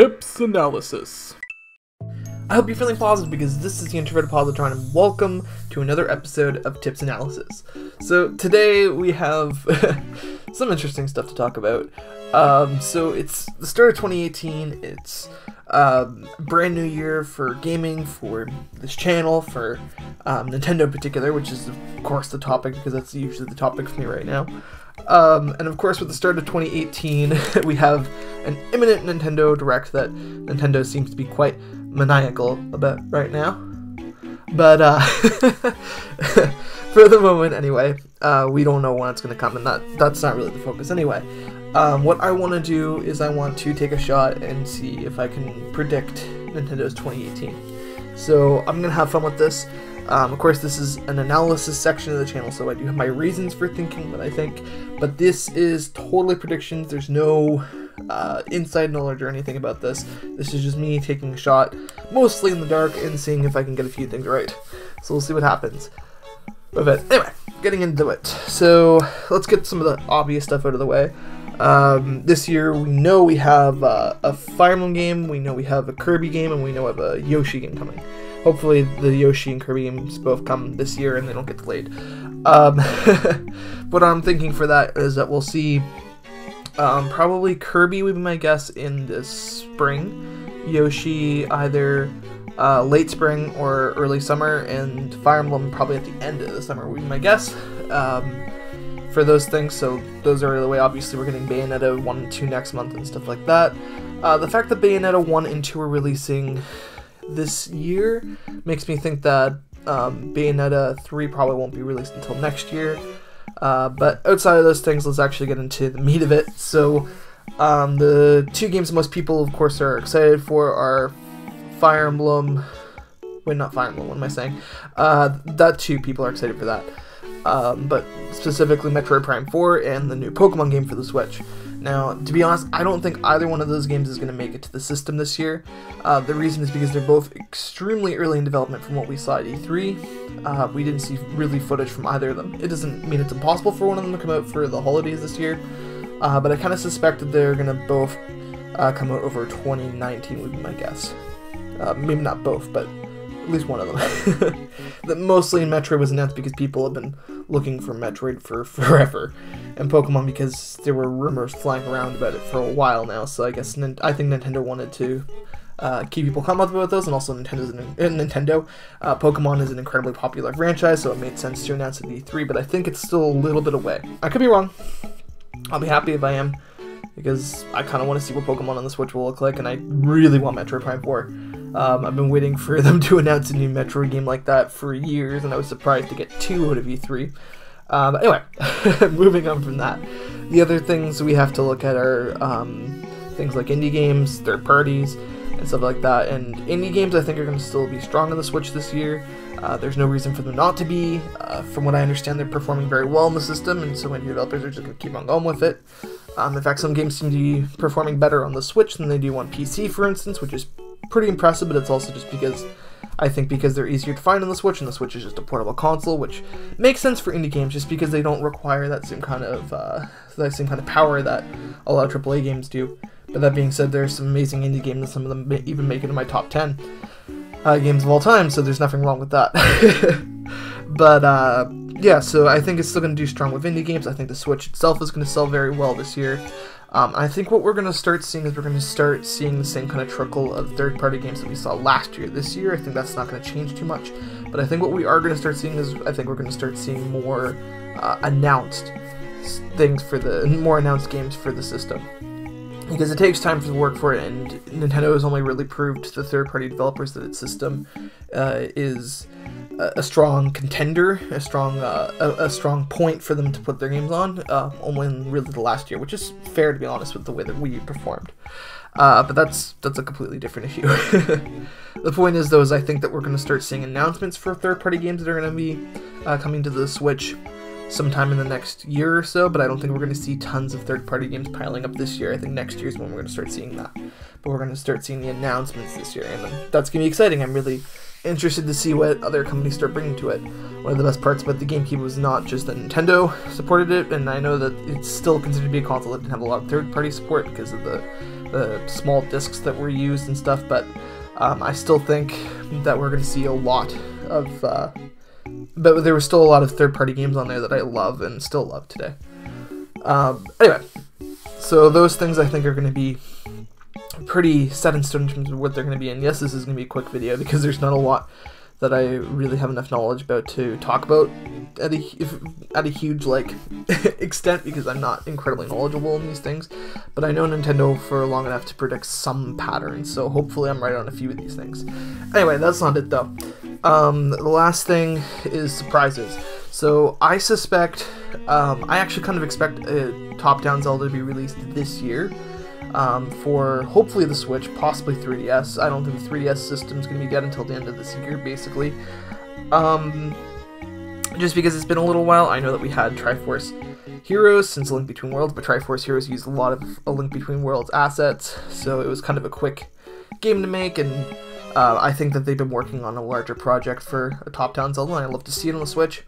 TIP's Analysis. I hope you're feeling positive because this is the Introverted Positron and welcome to another episode of TIP's Analysis. So today we have some interesting stuff to talk about. Um, so it's the start of 2018, it's um, brand new year for gaming, for this channel, for um, Nintendo in particular, which is of course the topic because that's usually the topic for me right now. Um, and of course, with the start of 2018, we have an imminent Nintendo Direct that Nintendo seems to be quite maniacal about right now. But uh, for the moment, anyway, uh, we don't know when it's going to come, and that that's not really the focus anyway. Um, what I want to do is I want to take a shot and see if I can predict Nintendo's 2018. So I'm going to have fun with this. Um, of course, this is an analysis section of the channel, so I do have my reasons for thinking what I think, but this is totally predictions. There's no uh, inside knowledge or anything about this. This is just me taking a shot, mostly in the dark, and seeing if I can get a few things right. So we'll see what happens. But anyway, getting into it. So let's get some of the obvious stuff out of the way. Um, this year, we know we have uh, a Fire Emblem game, we know we have a Kirby game, and we know we have a Yoshi game coming hopefully the Yoshi and Kirby games both come this year and they don't get delayed. Um, what I'm thinking for that is that we'll see um, probably Kirby would be my guess in the spring, Yoshi either uh, late spring or early summer, and Fire Emblem probably at the end of the summer would be my guess. Um, for those things, so those are the way. Obviously, we're getting Bayonetta 1 and 2 next month and stuff like that. Uh, the fact that Bayonetta 1 and 2 are releasing this year makes me think that um, Bayonetta 3 probably won't be released until next year. Uh, but outside of those things, let's actually get into the meat of it. So, um, the two games most people, of course, are excited for are Fire Emblem. Wait, not Fire Emblem, what am I saying? Uh, that two people are excited for that. Um, but specifically Metroid Prime 4 and the new Pokemon game for the Switch. Now, to be honest, I don't think either one of those games is going to make it to the system this year. Uh, the reason is because they're both extremely early in development from what we saw at E3. Uh, we didn't see really footage from either of them. It doesn't mean it's impossible for one of them to come out for the holidays this year, uh, but I kind of suspect that they're going to both uh, come out over 2019 would be my guess. Uh, maybe not both, but at least one of them. that mostly in Metroid was announced because people have been looking for Metroid for forever, and Pokemon because there were rumors flying around about it for a while now. So I guess I think Nintendo wanted to uh, keep people calm about those, and also Nintendo's an, uh, Nintendo. Uh, Pokemon is an incredibly popular franchise, so it made sense to announce at E3. But I think it's still a little bit away. I could be wrong. I'll be happy if I am because I kind of want to see what Pokemon on the Switch will look like, and I really want Metroid Prime 4. Um, I've been waiting for them to announce a new Metroid game like that for years, and I was surprised to get two out of E3. Uh, but anyway, moving on from that, the other things we have to look at are um, things like indie games, third parties, and stuff like that. And indie games, I think, are going to still be strong on the Switch this year. Uh, there's no reason for them not to be. Uh, from what I understand, they're performing very well in the system, and so many developers are just going to keep on going with it. Um, in fact, some games seem to be performing better on the Switch than they do on PC, for instance, which is pretty impressive, but it's also just because I think because they're easier to find on the Switch, and the Switch is just a portable console, which makes sense for indie games just because they don't require that same kind of uh, that same kind of power that a lot of AAA games do. But that being said, there's some amazing indie games, and some of them even make it in my top 10 uh, games of all time, so there's nothing wrong with that. but uh, yeah, so I think it's still going to do strong with indie games. I think the Switch itself is going to sell very well this year. Um, I think what we're going to start seeing is we're going to start seeing the same kind of trickle of third-party games that we saw last year. This year, I think that's not going to change too much. But I think what we are going to start seeing is I think we're going to start seeing more uh, announced things for the more announced games for the system because it takes time for work for it, and Nintendo has only really proved to the third-party developers that its system uh, is a, strong contender, a strong uh, a, a, strong point for them to put their games on. Uh, only in really the last year, which is fair to be honest with the way that Wii performed. Uh, but that's that's a completely different issue. the point is, though, is I think that we're going to start seeing announcements for third-party games that are going to be uh, coming to the Switch sometime in the next year or so, but I don't think we're going to see tons of third party games piling up this year. I think next year is when we're going to start seeing that. But we're going to start seeing the announcements this year, and that's going to be exciting. I'm really interested to see what other companies start bringing to it. One of the best parts about the GameCube was not just that Nintendo supported it, and I know that it's still considered to be a console that didn't have a lot of third party support because of the the small discs that were used and stuff, but um, I still think that we're going to see a lot of. Uh, but there were still a lot of third-party games on there that I love and still love today. Um, anyway, so those things I think are going to be pretty set in stone in terms of what they're going to be. And yes, this is going to be a quick video because there's not a lot that I really have enough knowledge about to talk about at a at a huge like extent because I'm not incredibly knowledgeable in these things. But I know Nintendo for long enough to predict some patterns, so hopefully I'm right on a few of these things. Anyway, that's not it though. Um, the last thing is surprises. So I suspect, um, I actually kind of expect a top-down Zelda to be released this year um, for hopefully the Switch, possibly 3DS. I don't think the 3DS system is going to be dead until the end of this year, basically. Um, just because it's been a little while, I know that we had Triforce Heroes since Link Between Worlds, but Triforce Heroes used a lot of A Link Between Worlds assets, so it was kind of a quick game to make, and uh, I think that they've been working on a larger project for a top-down Zelda, and I'd love to see it on the Switch,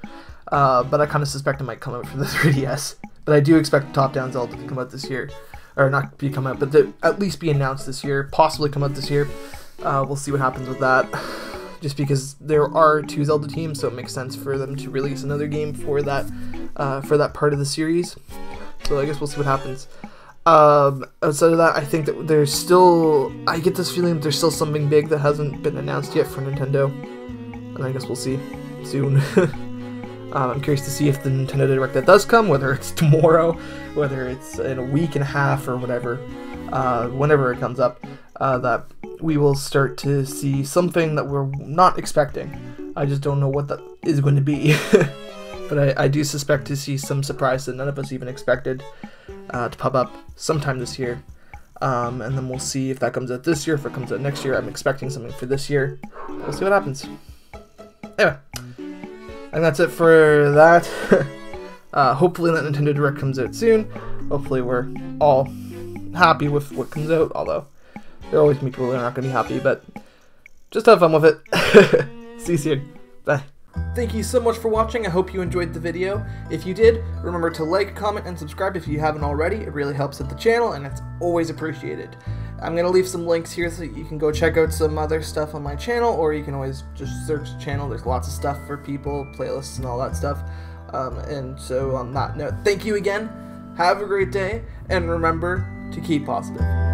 uh, but I kind of suspect it might come out for the 3DS. But I do expect top-down Zelda to come out this year or not be come out, but to at least be announced this year, possibly come out this year. Uh, we'll see what happens with that. Just because there are two Zelda teams, so it makes sense for them to release another game for that uh, for that part of the series. So I guess we'll see what happens. Um, outside of that, I think that there's still I get this feeling that there's still something big that hasn't been announced yet for Nintendo, and I guess we'll see soon. Um, I'm curious to see if the Nintendo Direct that does come, whether it's tomorrow, whether it's in a week and a half or whatever, uh, whenever it comes up, uh, that we will start to see something that we're not expecting. I just don't know what that is going to be. but I, I, do suspect to see some surprise that none of us even expected uh, to pop up sometime this year. Um, and then we'll see if that comes out this year, if it comes out next year. I'm expecting something for this year. We'll see what happens. Anyway. And that's it for that. uh, hopefully that Nintendo Direct comes out soon. Hopefully we're all happy with what comes out, although there are always people that are not going to be happy, but just have fun with it. See you soon. Bye. Thank you so much for watching. I hope you enjoyed the video. If you did, remember to like, comment, and subscribe if you haven't already. It really helps out the channel, and it's always appreciated. I'm going to leave some links here so you can go check out some other stuff on my channel, or you can always just search the channel. There's lots of stuff for people, playlists, and all that stuff. Um, and so on that note, thank you again. Have a great day, and remember to keep positive.